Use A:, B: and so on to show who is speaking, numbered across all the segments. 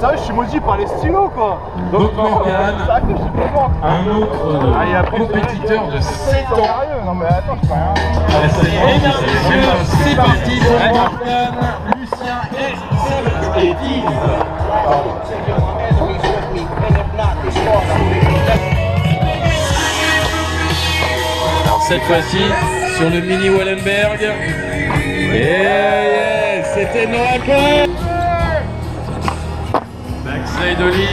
A: sérieux, je suis maudit par les stylos quoi.
B: Donc
A: euh,
B: Morgan, un autre
A: Ah, et après,
B: compétiteur de 7 ans.
A: Sérieux, non mais attends, je peux rien.
B: Ah, c'est- parti pour Morgan, Lucien et et Diz. Alors cette fois-ci, sur le mini Wallenberg. Et yes, c'était Noah Oli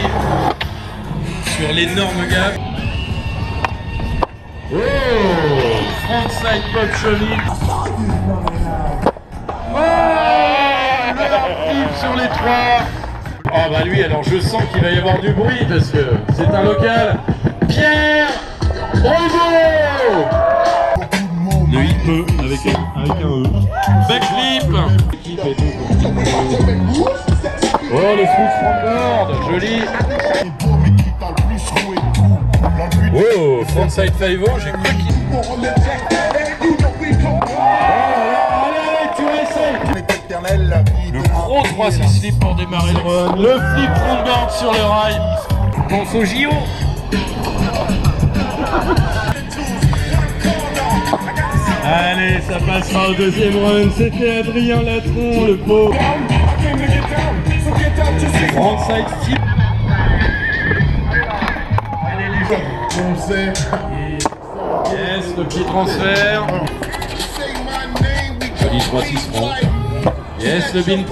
B: sur l'énorme gap. Oh Frontside pop chenille. Oh Le sur les trois. Oh bah lui alors je sens qu'il va y avoir du bruit parce que c'est un local. Pierre Bravo Le hip avec un, avec un E. Backflip Oh le switch frontboard, joli Oh, frontside 5 j'ai cru qu'il... Le gros 3-6 slip pour démarrer le run. Le flip frontboard sur le rail. Pense au JO. Allez, ça passera au deuxième run. C'était Adrien Latron, le pauvre. Frontside flip. Allez les gens. Yes, le petit transfert. Joli 3-6 francs. Yes, le bin.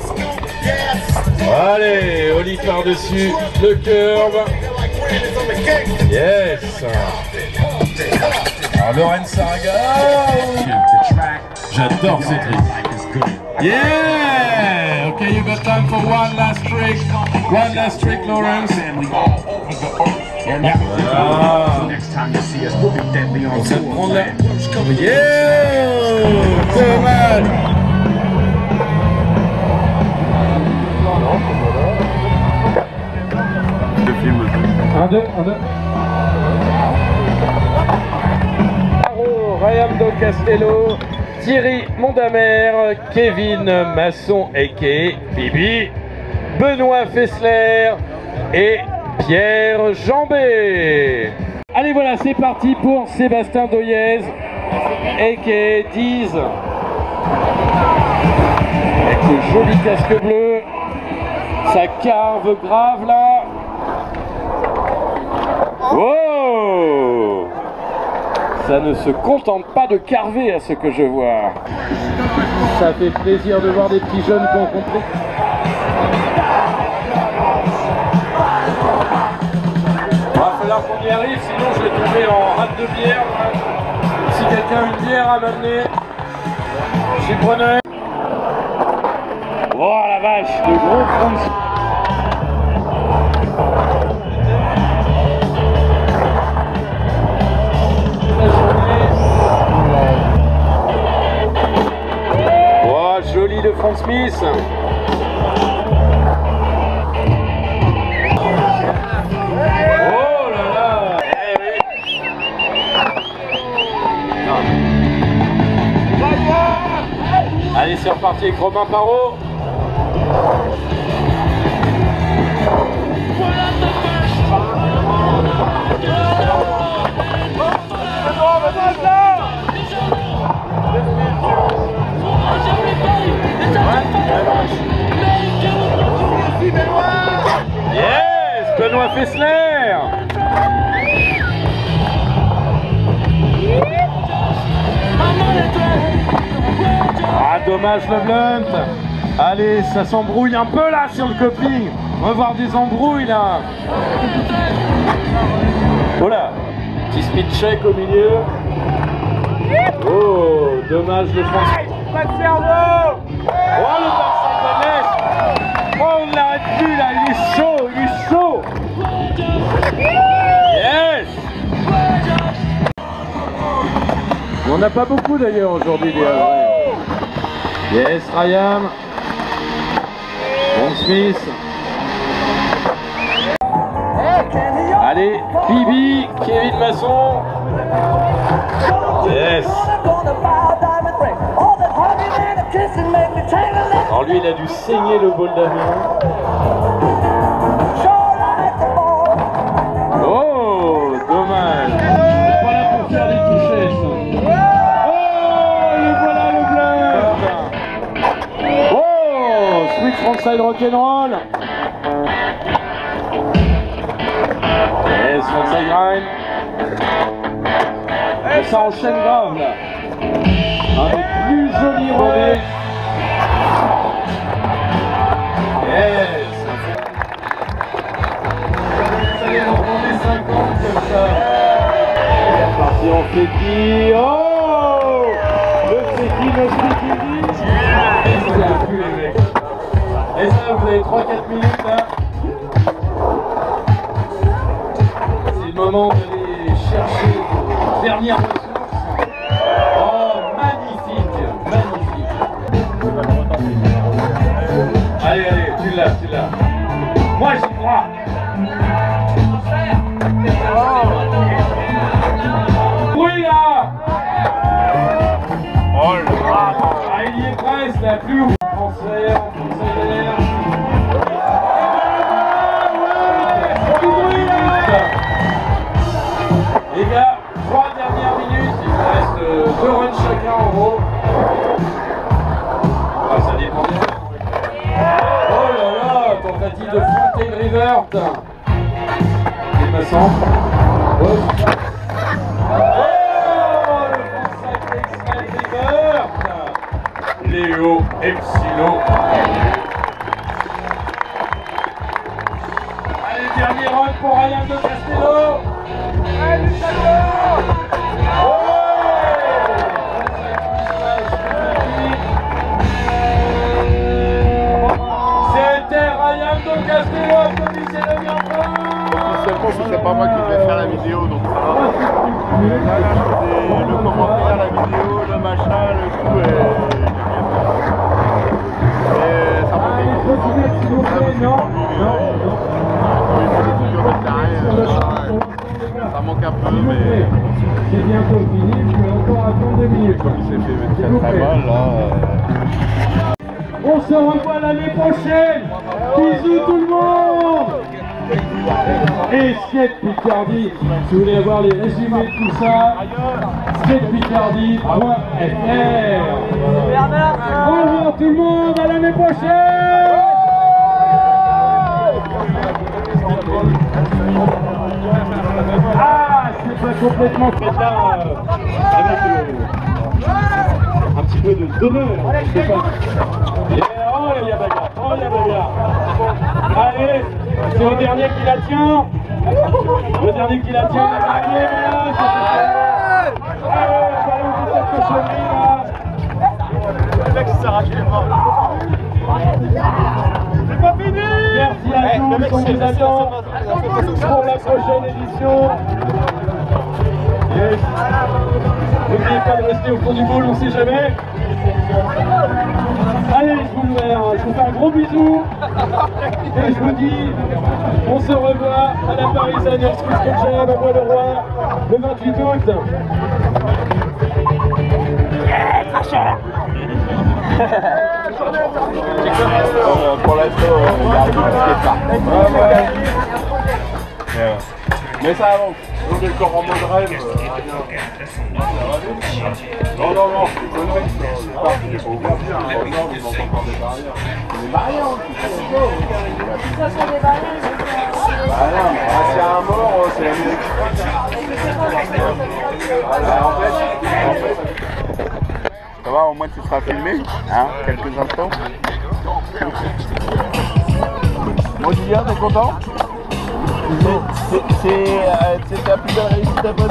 B: Allez, Oli par-dessus, le curve. Yes. Alors, Loren Saraga. J'adore ces tricks. Yeah! Okay, you got time for one last trick. One last trick, Lawrence. Voilà. On se prend là. Yeah! Pas mal. Un, deux, un, deux. Caro, Rayam Do Castello, Thierry Mondamer, Kevin Masson aka Bibi, Benoît Fessler et Pierre Jambé. Allez voilà, c'est parti pour Sébastien Doyez, aka Diz. Avec le joli casque bleu, sa carve grave là. Wow Ça ne se contente pas de carver à ce que je vois. Ça fait plaisir de voir des petits jeunes qui ont compris. Il va falloir qu'on y arrive, sinon je vais tomber en rate de bière. Si quelqu'un a une bière à m'amener, j'y prenais. Oh la vache, de gros fronts. Smith. Oh là là Eh oui. Allez, c'est reparti avec Romain Parot. Fessler Ah dommage le blunt. Allez, ça s'embrouille un peu là sur le coping. On va voir des embrouilles là. Voilà Petit speed check au milieu. Oh, dommage le France Pas de cerveau. Oh le Barça Oh on l'arrête plus là, il est chaud, il est chaud On n'a pas beaucoup d'ailleurs aujourd'hui des. Yes, Ryan. Bon Smith. Allez, Bibi, Kevin Masson. Yes. Alors lui, il a dû saigner le bol d'avion. Ça enchaîne grave là. Un des plus jolis relais. Yes. Ça y est, on les 50 comme ça. Parti en féti. Oh Le féti, le féti. Et ça vous avez 3-4 minutes là. C'est le moment chercher les dernières deux runs chacun en gros. Ah, ça dépend des Oh là là, tentative de Fontaine Revert. Il me semble. Oh, le Français Express Revert. Léo Epsilo. Allez, dernier run pour Ryan de Castello. C'était
A: Officiellement, ce serait pas moi qui vais faire la vidéo, donc ça va. Le commentaire, la vidéo, le machin, le tout, et ça manque
B: Allez, continuez s'il vous plaît, non Non, non.
A: Ça manque un peu,
B: S'il vous
A: mais.
B: C'est bientôt fini, je vais encore attendre deux minutes.
A: comme il s'est fait
B: S'il
A: très
B: vous
A: très mal, là. euh,
B: On se revoit l'année prochaine. Bisous tout le monde. Et Skate Picardie, si vous voulez avoir les résumés de tout ça, skatepicardie.fr. Revoir tout le monde, à l'année prochaine. Ah, c'est pas complètement un petit peu de. Yeah, oh, il y a oh, il y a bagarre. Allez, c'est au dernier qui la tient. Le dernier qui la tient.
A: Le mec s'est arraché les bras. C'est pas fini
B: Merci à tous, on vous attend pour la prochaine édition. Yes. N'oubliez pas de rester au fond du bowl, on sait jamais. Allez, je vous, un- je vous fais un gros bisou. Et je vous dis, on se revoit à la Paris Annual Street Jam à Bois-le-Roi le 28 août.
A: Euh, Pour l'instant, on garde est pas. Mais ça avance. On est encore en mode rêve. Non, non, non, c'est une connerie. C'est parti, il faut ouvrir hein. Non, mais on entend encore des barrières. Des barrières, c'est
C: Ça des barrières,
A: Bah non, mais ah, s'il y a un mort, euh, c'est la musique. Voilà, en fait, en fait, ça va, au moins tu seras filmé, hein, quelques instants. Modilia, t'es content? C'est- c'est- C'est euh, c'est ta plus belle réussite après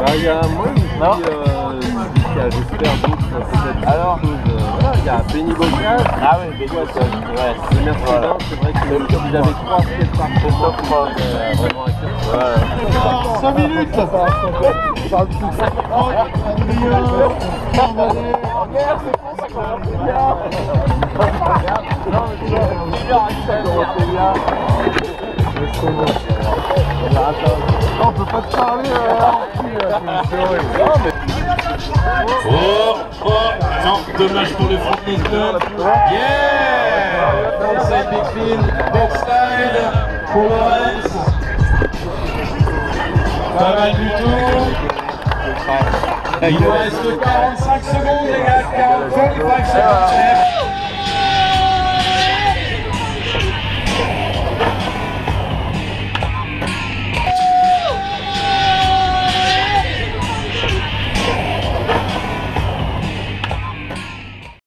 D: Bah, il y a moi,
A: Non.
D: euh, j'espère peut-être
A: Alors
D: euh, il y a Benny Bocage,
A: Ah ça, ouais.
D: Mercedes, c'est vrai que vous avez trois
A: C'est prof.
D: euh, vraiment à cœur.
A: 5 minutes ça On peut pas te parler
B: Oh, oh, non, dommage pour le Fitness Club. Yeah Inside Big Fin, pour. Pas mal du tout. 45. You guys took down